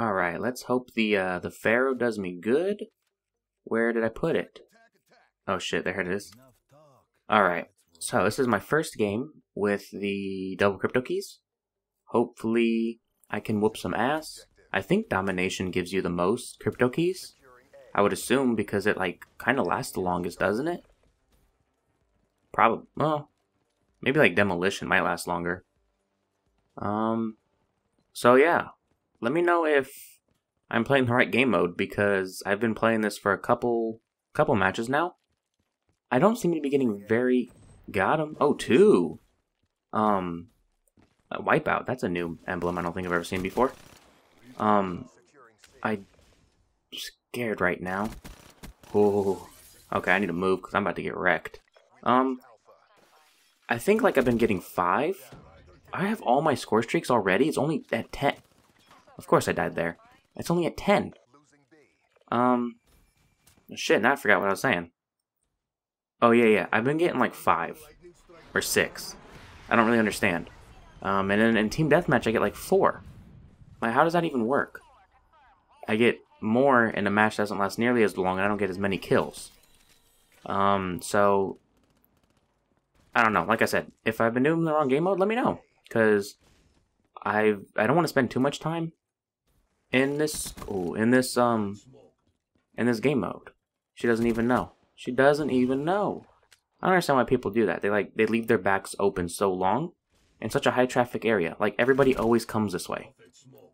Alright, let's hope the uh, the Pharo does me good. Where did I put it? Oh shit, there it is. Alright, so this is my first game with the double crypto keys. Hopefully I can whoop some ass. I think domination gives you the most crypto keys. I would assume because it like kind of lasts the longest, doesn't it? Probably. Well, maybe like demolition might last longer. Um. So yeah, let me know if I'm playing the right game mode because I've been playing this for a couple couple matches now. I don't seem to be getting very got him. Oh, two. Um, wipeout. That's a new emblem. I don't think I've ever seen before. Um, I scared right now. Oh, okay. I need to move because I'm about to get wrecked. Um, I think like I've been getting five. I have all my score streaks already. It's only at ten. Of course I died there. It's only at ten. Um, shit. Now I forgot what I was saying. Oh yeah, yeah. I've been getting like five or six. I don't really understand. Um, and then in team deathmatch, I get like four. Like, how does that even work? I get more in a match doesn't last nearly as long, and I don't get as many kills. Um, so I don't know. Like I said, if I've been doing the wrong game mode, let me know, because I I don't want to spend too much time in this ooh, in this um in this game mode. She doesn't even know. She doesn't even know. I don't understand why people do that. They like they leave their backs open so long in such a high traffic area. Like everybody always comes this way.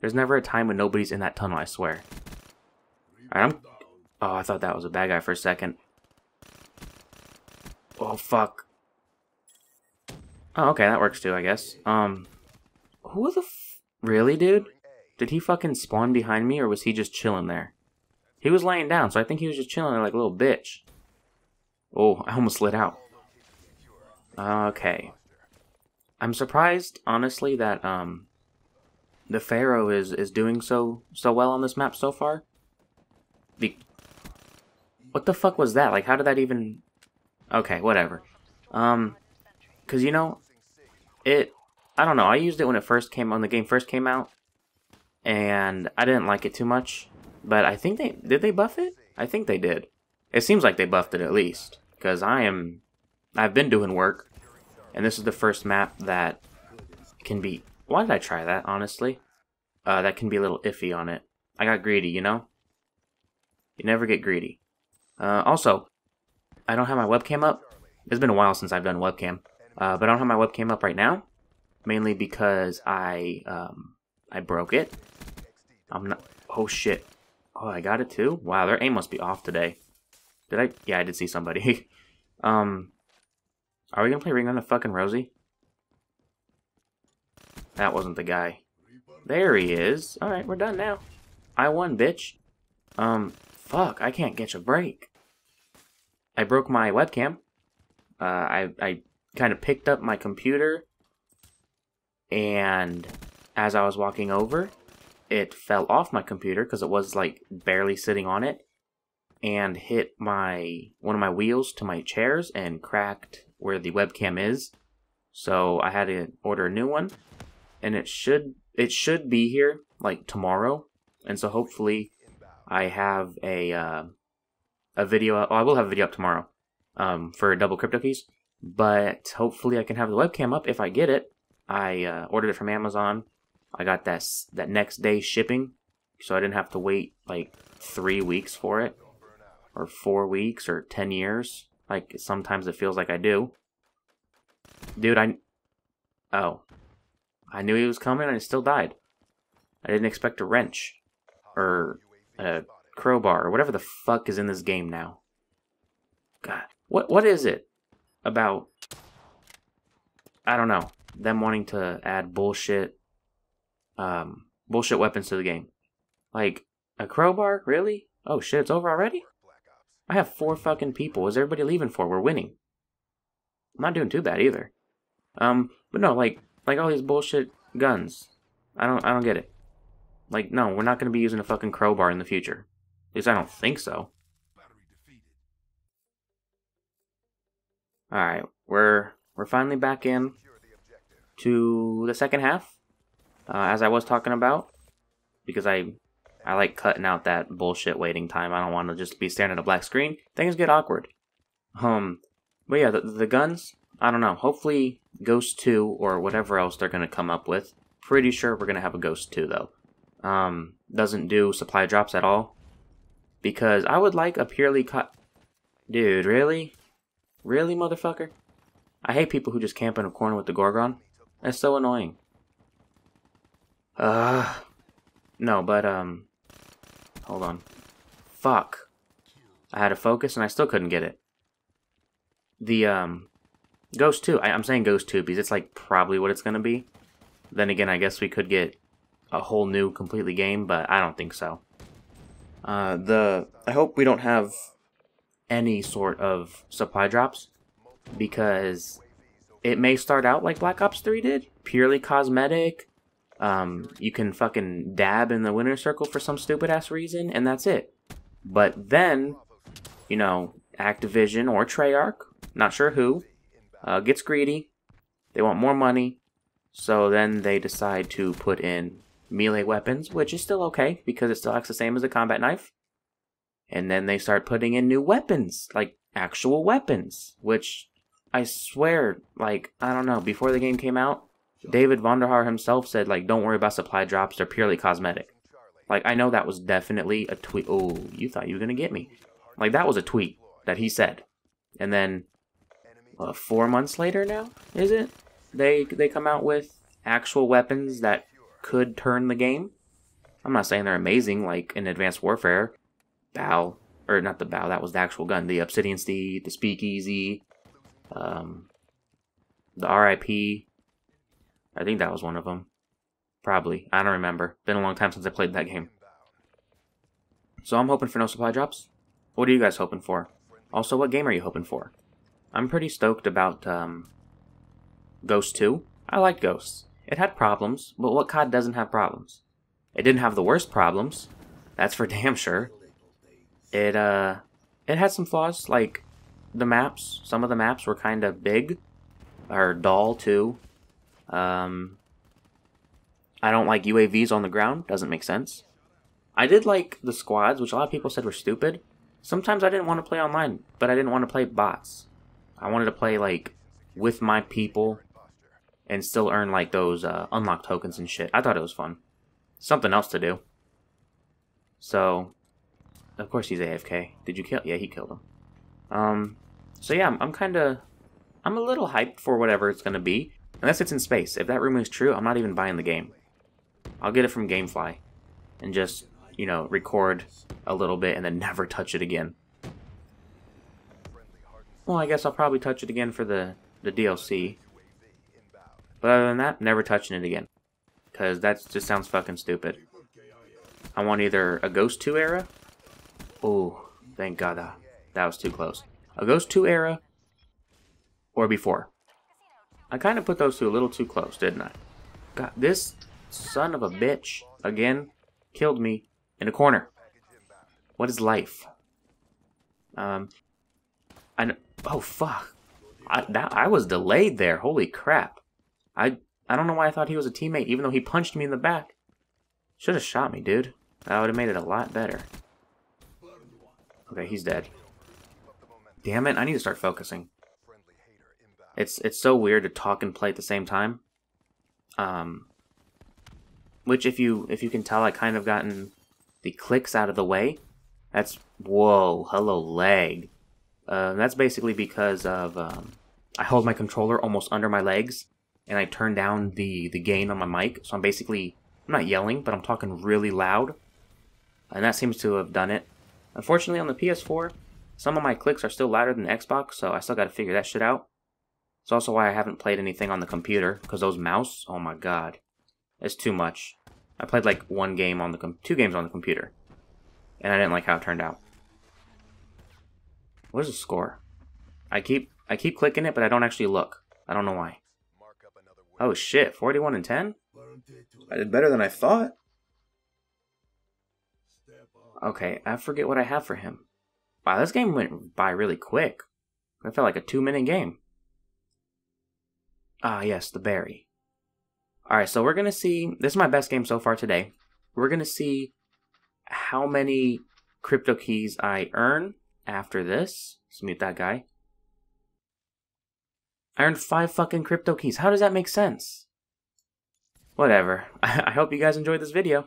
There's never a time when nobody's in that tunnel, I swear. Alright, I'm Oh, I thought that was a bad guy for a second. Oh fuck. Oh, okay, that works too, I guess. Um Who the f Really, dude? Did he fucking spawn behind me or was he just chilling there? He was laying down, so I think he was just chilling there like a little bitch. Oh, I almost lit out. Okay. I'm surprised, honestly, that um, the Pharo is is doing so so well on this map so far. The what the fuck was that? Like, how did that even? Okay, whatever. Um, cause you know, it. I don't know. I used it when it first came on the game first came out, and I didn't like it too much. But I think they did they buff it. I think they did. It seems like they buffed it at least, because I am. I've been doing work and this is the first map that can be... Why did I try that, honestly? Uh, that can be a little iffy on it. I got greedy, you know? You never get greedy. Uh, also, I don't have my webcam up. It's been a while since I've done webcam. Uh, but I don't have my webcam up right now. Mainly because I, um, I broke it. I'm not... Oh, shit. Oh, I got it too? Wow, their aim must be off today. Did I? Yeah, I did see somebody. um, are we gonna play Ring on the fucking Rosie? That wasn't the guy. There he is. Alright, we're done now. I won, bitch. Um, fuck, I can't catch a break. I broke my webcam. Uh, I, I kind of picked up my computer, and as I was walking over, it fell off my computer because it was like barely sitting on it, and hit my one of my wheels to my chairs and cracked where the webcam is. So I had to order a new one, and it should it should be here like tomorrow. And so hopefully I have a uh, a video. Oh, I will have a video up tomorrow um, for double crypto keys. But hopefully I can have the webcam up if I get it. I uh, ordered it from Amazon. I got that that next day shipping, so I didn't have to wait like three weeks for it, or four weeks, or ten years. Like, sometimes it feels like I do. Dude, I... Oh. I knew he was coming and I still died. I didn't expect a wrench. Or a crowbar, or whatever the fuck is in this game now. God. What What is it about... I don't know. Them wanting to add bullshit... Um, bullshit weapons to the game. Like, a crowbar? Really? Oh shit, it's over already? I have four fucking people. What's everybody leaving for? We're winning. I'm not doing too bad either. Um, but no, like, like all these bullshit guns. I don't, I don't get it. Like, no, we're not going to be using a fucking crowbar in the future. At least I don't think so. Alright, we're, we're finally back in to the second half. Uh, as I was talking about. Because I I like cutting out that bullshit waiting time. I don't want to just be staring at a black screen. Things get awkward. Um, but yeah, the, the guns, I don't know. Hopefully, Ghost 2 or whatever else they're going to come up with. Pretty sure we're going to have a Ghost 2, though. Um, doesn't do supply drops at all. Because I would like a purely cut. Dude, really? Really, motherfucker? I hate people who just camp in a corner with the Gorgon. That's so annoying. Uh, no, but, um, hold on. Fuck. I had to focus and I still couldn't get it. The, um, Ghost 2, I, am saying Ghost 2 because it's like probably what it's going to be. Then again, I guess we could get a whole new completely game, but I don't think so. Uh, the, I hope we don't have any sort of supply drops because it may start out like Black Ops 3 did, purely cosmetic, um, you can fucking dab in the winner circle for some stupid ass reason, and that's it. But then, you know, Activision or Treyarch, not sure who, uh, gets greedy. They want more money, so then they decide to put in melee weapons, which is still okay because it still acts the same as a combat knife. And then they start putting in new weapons, like actual weapons, which I swear, like, I don't know, before the game came out, David Vonderhaar himself said, like, don't worry about supply drops, they're purely cosmetic. Like, I know that was definitely a tweet. Oh, you thought you were going to get me. Like, that was a tweet that he said. And then, uh, four months later now, is it? They, they come out with actual weapons that could turn the game. I'm not saying they're amazing, like in Advanced Warfare. Bow, or not the bow, that was the actual gun. The Obsidian Steed, the Speakeasy, um, the RIP, I think that was one of them. Probably. I don't remember. Been a long time since I played that game. So I'm hoping for no supply drops. What are you guys hoping for? Also, what game are you hoping for? I'm pretty stoked about um, Ghost 2. I like Ghosts. It had problems, but what COD doesn't have problems? It didn't have the worst problems. That's for damn sure. It uh it had some flaws like the maps. Some of the maps were kind of big or dull too. Um, I don't like UAVs on the ground. Doesn't make sense. I did like the squads, which a lot of people said were stupid. Sometimes I didn't want to play online, but I didn't want to play bots. I wanted to play like with my people and still earn like those uh, unlock tokens and shit. I thought it was fun. Something else to do. So, of course he's AFK. Did you kill? Yeah, he killed him. Um, so yeah, I'm, I'm kind of, I'm a little hyped for whatever it's gonna be. Unless it's in space. If that rumor is true, I'm not even buying the game. I'll get it from Gamefly. And just, you know, record a little bit and then never touch it again. Well, I guess I'll probably touch it again for the, the DLC. But other than that, never touching it again. Because that just sounds fucking stupid. I want either a Ghost 2 era. Oh, thank God that, that was too close. A Ghost 2 era or before. I kind of put those two a little too close, didn't I? God, this son of a bitch, again, killed me in a corner. What is life? Um, I oh fuck, I that I was delayed there. Holy crap! I I don't know why I thought he was a teammate, even though he punched me in the back. Should have shot me, dude. That would have made it a lot better. Okay, he's dead. Damn it! I need to start focusing. It's it's so weird to talk and play at the same time. Um, which if you if you can tell, I kind of gotten the clicks out of the way. That's whoa, hello leg. Uh, that's basically because of um, I hold my controller almost under my legs, and I turn down the the gain on my mic. So I'm basically I'm not yelling, but I'm talking really loud, and that seems to have done it. Unfortunately, on the PS4, some of my clicks are still louder than the Xbox, so I still got to figure that shit out. It's also why I haven't played anything on the computer, because those mouse, oh my god. It's too much. I played like one game on the, two games on the computer. And I didn't like how it turned out. What is the score? I keep, I keep clicking it, but I don't actually look. I don't know why. Oh shit, 41 and 10? I did better than I thought. Okay, I forget what I have for him. Wow, this game went by really quick. It felt like a two minute game. Ah, yes, the berry. Alright, so we're going to see... This is my best game so far today. We're going to see how many crypto keys I earn after this. Let's mute that guy. I earned five fucking crypto keys. How does that make sense? Whatever. I hope you guys enjoyed this video.